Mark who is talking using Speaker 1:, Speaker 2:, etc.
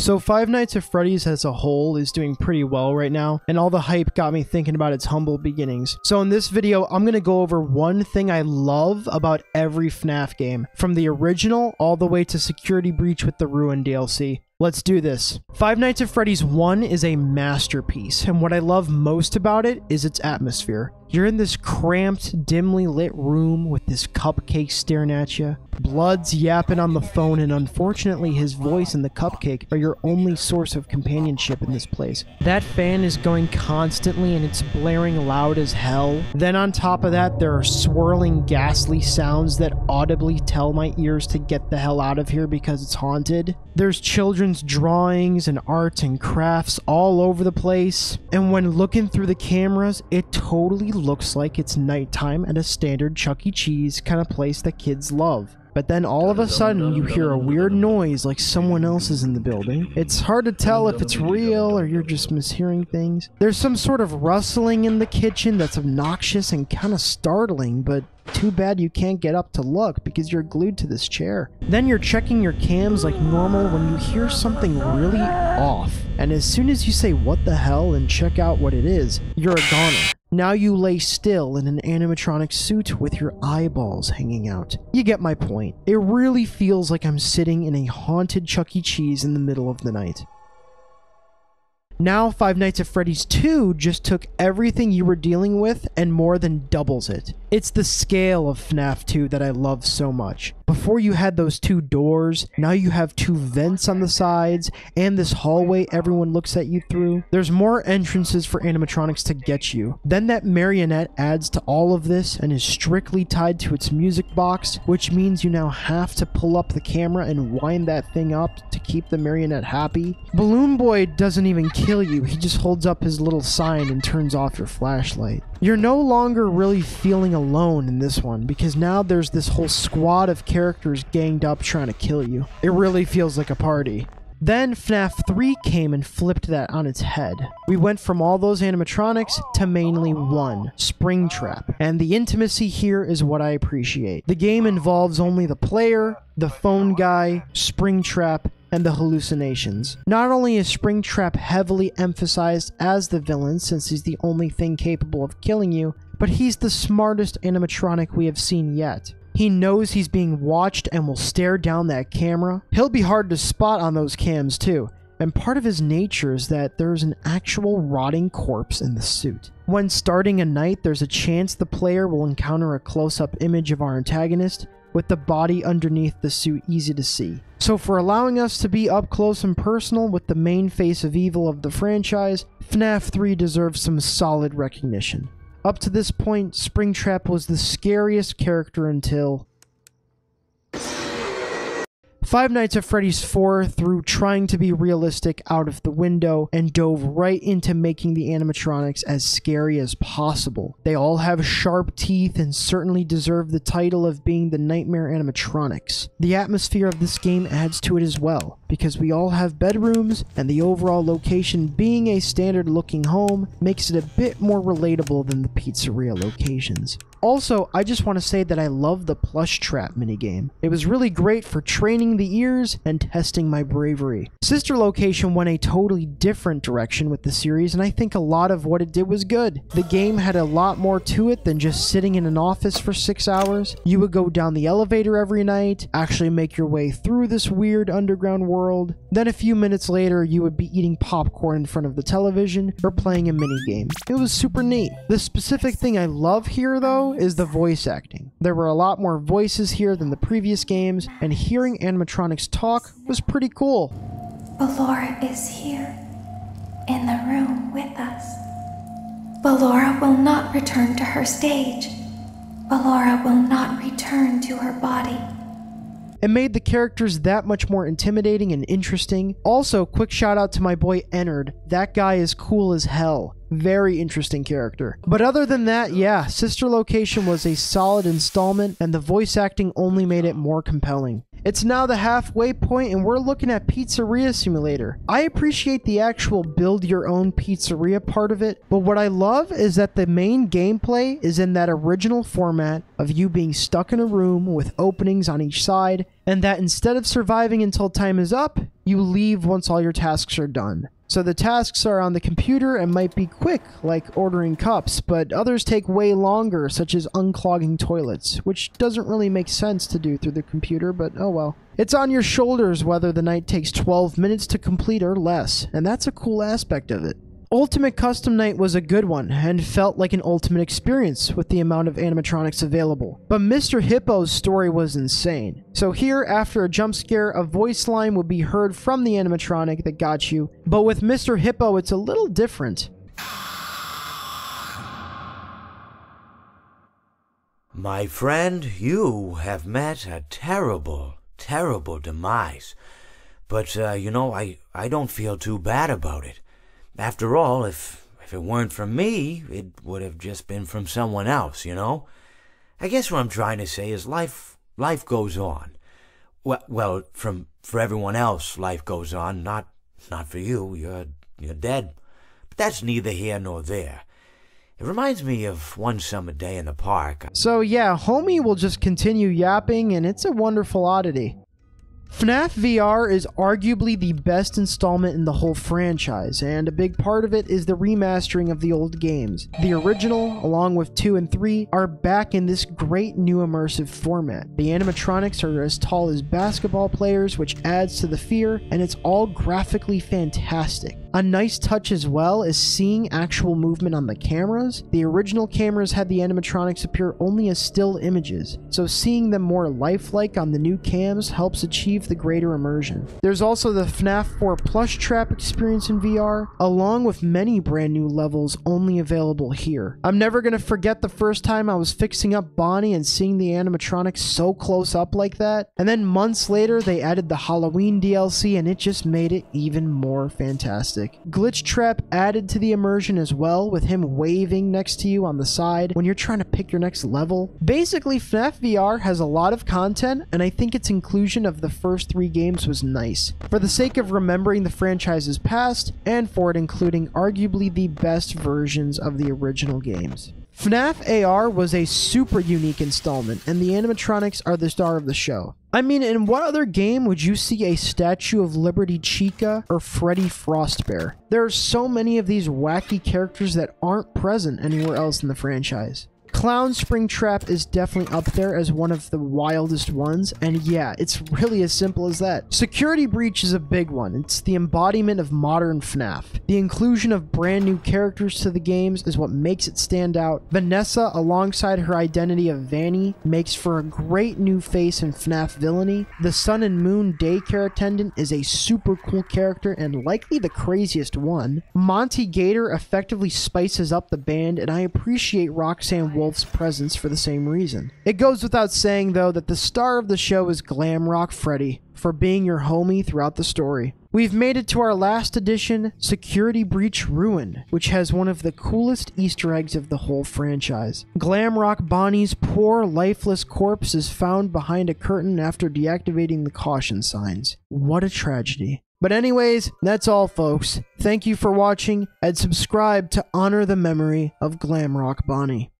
Speaker 1: So Five Nights at Freddy's as a whole is doing pretty well right now, and all the hype got me thinking about its humble beginnings. So in this video, I'm going to go over one thing I love about every FNAF game, from the original all the way to Security Breach with the Ruin DLC. Let's do this. Five Nights at Freddy's 1 is a masterpiece, and what I love most about it is its atmosphere. You're in this cramped, dimly lit room with this cupcake staring at you. Blood's yapping on the phone, and unfortunately, his voice and the cupcake are your only source of companionship in this place. That fan is going constantly and it's blaring loud as hell. Then, on top of that, there are swirling, ghastly sounds that audibly tell my ears to get the hell out of here because it's haunted. There's children's drawings and art and crafts all over the place. And when looking through the cameras, it totally looks like it's nighttime at a standard Chuck E. Cheese kind of place that kids love. But then all of a sudden you hear a weird noise like someone else is in the building. It's hard to tell if it's real or you're just mishearing things. There's some sort of rustling in the kitchen that's obnoxious and kind of startling, but too bad you can't get up to look because you're glued to this chair. Then you're checking your cams like normal when you hear something really off. And as soon as you say what the hell and check out what it is, you're a goner. Now you lay still in an animatronic suit with your eyeballs hanging out. You get my point. It really feels like I'm sitting in a haunted Chuck E. Cheese in the middle of the night. Now, Five Nights at Freddy's 2 just took everything you were dealing with and more than doubles it. It's the scale of FNAF 2 that I love so much. Before you had those two doors, now you have two vents on the sides and this hallway everyone looks at you through. There's more entrances for animatronics to get you. Then that marionette adds to all of this and is strictly tied to its music box, which means you now have to pull up the camera and wind that thing up to keep the marionette happy. Balloon Boy doesn't even kill you, he just holds up his little sign and turns off your flashlight. You're no longer really feeling alone in this one because now there's this whole squad of characters ganged up trying to kill you. It really feels like a party. Then FNAF 3 came and flipped that on its head. We went from all those animatronics to mainly one, Springtrap, and the intimacy here is what I appreciate. The game involves only the player, the phone guy, Springtrap, and the hallucinations. Not only is Springtrap heavily emphasized as the villain since he's the only thing capable of killing you, but he's the smartest animatronic we have seen yet. He knows he's being watched and will stare down that camera. He'll be hard to spot on those cams too, and part of his nature is that there's an actual rotting corpse in the suit. When starting a night, there's a chance the player will encounter a close-up image of our antagonist, with the body underneath the suit easy to see. So for allowing us to be up close and personal with the main face of evil of the franchise, FNAF 3 deserves some solid recognition. Up to this point, Springtrap was the scariest character until Five Nights at Freddy's 4 threw trying to be realistic out of the window and dove right into making the animatronics as scary as possible. They all have sharp teeth and certainly deserve the title of being the Nightmare animatronics. The atmosphere of this game adds to it as well, because we all have bedrooms, and the overall location being a standard looking home makes it a bit more relatable than the pizzeria locations. Also, I just want to say that I love the plush trap minigame. It was really great for training the ears and testing my bravery. Sister Location went a totally different direction with the series, and I think a lot of what it did was good. The game had a lot more to it than just sitting in an office for six hours. You would go down the elevator every night, actually make your way through this weird underground world. Then a few minutes later, you would be eating popcorn in front of the television or playing a minigame. It was super neat. The specific thing I love here, though, is the voice acting. There were a lot more voices here than the previous games, and hearing animatronics talk was pretty cool.
Speaker 2: Ballora is here, in the room with us. Ballora will not return to her stage. Ballora will not return to her body.
Speaker 1: It made the characters that much more intimidating and interesting. Also, quick shout out to my boy Ennard. That guy is cool as hell. Very interesting character. But other than that, yeah, Sister Location was a solid installment, and the voice acting only made it more compelling. It's now the halfway point and we're looking at Pizzeria Simulator. I appreciate the actual build your own pizzeria part of it, but what I love is that the main gameplay is in that original format of you being stuck in a room with openings on each side, and that instead of surviving until time is up, you leave once all your tasks are done. So the tasks are on the computer and might be quick, like ordering cups, but others take way longer, such as unclogging toilets, which doesn't really make sense to do through the computer, but oh well. It's on your shoulders whether the night takes 12 minutes to complete or less, and that's a cool aspect of it. Ultimate Custom Night was a good one and felt like an ultimate experience with the amount of animatronics available. But Mr. Hippo's story was insane. So here, after a jump scare, a voice line would be heard from the animatronic that got you. But with Mr. Hippo, it's a little different.
Speaker 3: My friend, you have met a terrible, terrible demise. But, uh, you know, I, I don't feel too bad about it. After all, if if it weren't from me, it would have just been from someone else, you know? I guess what I'm trying to say is life life goes on. Well, well, from for everyone else, life goes on. Not not for you. You're you're dead. But that's neither here nor there. It reminds me of one summer day in the park.
Speaker 1: So yeah, Homie will just continue yapping, and it's a wonderful oddity. FNAF VR is arguably the best installment in the whole franchise, and a big part of it is the remastering of the old games. The original, along with 2 and 3, are back in this great new immersive format. The animatronics are as tall as basketball players, which adds to the fear, and it's all graphically fantastic. A nice touch as well is seeing actual movement on the cameras. The original cameras had the animatronics appear only as still images, so seeing them more lifelike on the new cams helps achieve the greater immersion. There's also the FNAF 4 Plush Trap experience in VR, along with many brand new levels only available here. I'm never to forget the first time I was fixing up Bonnie and seeing the animatronics so close up like that, and then months later they added the Halloween DLC and it just made it even more fantastic fantastic. Glitch Trap added to the immersion as well, with him waving next to you on the side when you're trying to pick your next level. Basically, FNAF VR has a lot of content, and I think its inclusion of the first three games was nice, for the sake of remembering the franchise's past, and for it including arguably the best versions of the original games. FNAF AR was a super unique installment, and the animatronics are the star of the show. I mean, in what other game would you see a Statue of Liberty Chica or Freddy Frostbear? There are so many of these wacky characters that aren't present anywhere else in the franchise. Clown Springtrap is definitely up there as one of the wildest ones, and yeah, it's really as simple as that. Security Breach is a big one. It's the embodiment of modern FNAF. The inclusion of brand new characters to the games is what makes it stand out. Vanessa, alongside her identity of Vanny, makes for a great new face in FNAF villainy. The Sun and Moon daycare attendant is a super cool character and likely the craziest one. Monty Gator effectively spices up the band, and I appreciate Roxanne Presence for the same reason. It goes without saying, though, that the star of the show is Glamrock Freddy for being your homie throughout the story. We've made it to our last edition, Security Breach Ruin, which has one of the coolest Easter eggs of the whole franchise. Glamrock Bonnie's poor, lifeless corpse is found behind a curtain after deactivating the caution signs. What a tragedy. But anyways, that's all folks. Thank you for watching and subscribe to honor the memory of Glamrock Bonnie.